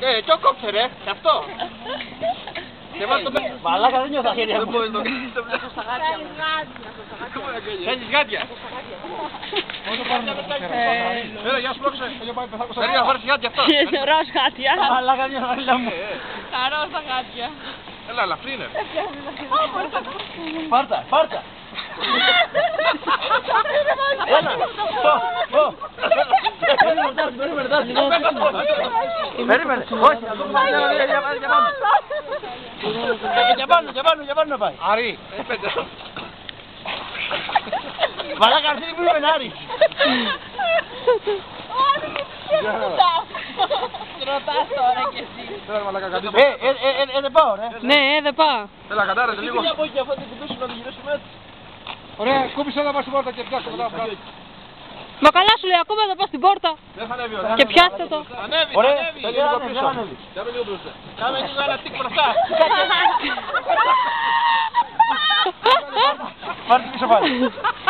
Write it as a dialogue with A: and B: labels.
A: Ε, κι ο κόψε ρε, και αυτό. Και βάλ' το μέσα.
B: Μαλάκα δεν νιώθω χέρια
A: Δεν
B: μου.
A: μπορείς να το κάνεις το μέσα στα γάτια. Έχεις γάτια. Έλα, γεια σου πρόξε. Θέλει να πάρεις γάτια αυτό.
C: Ροζ γάτια.
B: Μαλάκα μια μαλάκα μου.
A: Ε, ε.
C: Τα ροζ γάτια.
A: Έλα, ελαφρύ είναι.
B: Πάρτα, πάρτα. Περίμενε, τάση, περίμενε, τάση. Περίμενε. Όχι, να το πάμε για πάνω, για πάνω, για πάνω. Για πάνω, για πάνω, για πάνω να πάει.
A: Άρη, ε, πέντε.
B: Μαλάκα αυτή που είμαι Άρης.
C: Ρωτάς τώρα κι εσύ.
A: Έλα, μαλάκα, κάτι.
B: Ε, ε, ε, ε, ε, δεν πάω, ρε.
C: Ναι, ε, δεν πάω.
A: Έλα, κατάρετε λίγο.
B: από εκεί, αφού δεν κουμπίσουν να το γυρίσουμε έτσι.
A: Ωραία, κούμπισε όλα μας στην πόρτα και πιάστε μετά.
C: Μα καλά σου λέει, ακόμα εδώ πάω στην πόρτα.
A: Δεν θα ανέβει, ωραία.
C: Και πιάστε το.
A: Ανέβει,
B: Ωραία,
A: ανέβει.
B: δεν
A: Λίγο
B: ανέβει,
A: πίσω.
B: δεν ανέβει.
A: Κάμε λίγο μπροστά. Κάμε λίγο ένα τικ μπροστά.
B: Πάρτε πίσω πάλι.